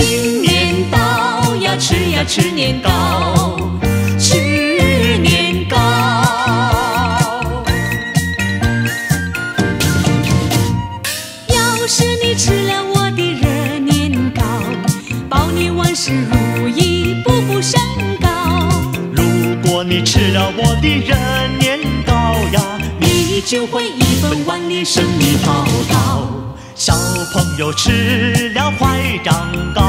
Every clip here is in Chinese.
新年到呀，吃呀吃年糕，吃年糕。要是你吃了我的热年糕，保你万事如意，步步升高。如果你吃了我的热年糕呀，你就会一分万利，生意滔滔。小朋友吃了快长高，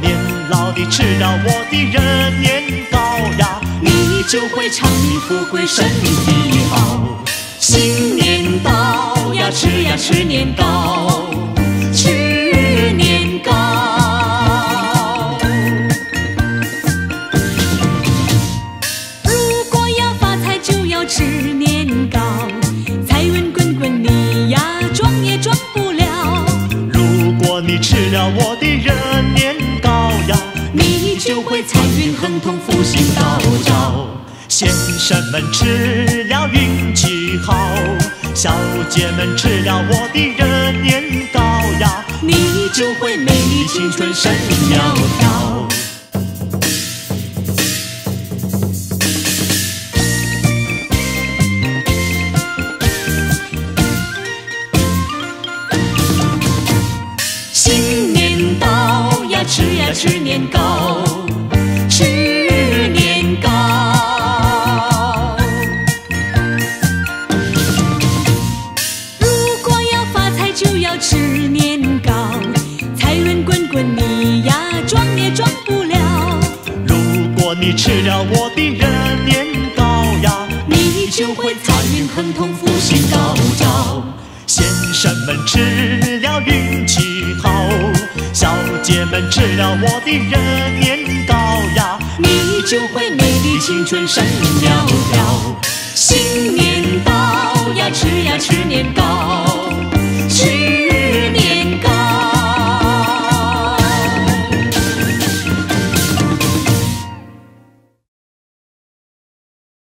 年老的吃了我的热年糕呀，你就会长命富贵，身体好。新年到呀，吃呀吃年糕，果你吃了我的热年糕呀，你就会财运亨通，福星高照。先生们吃了运气好，小姐们吃了我的热年糕呀，你就会美丽青春，身苗条。吃年糕，吃年糕。如果要发财，就要吃年糕，财源滚滚，你呀装也装不了。如果你吃了我的热年糕呀，你就会财运亨通，福星高照。先生们吃了鱼，了我的热年糕呀，你就会美丽青春，闪耀耀。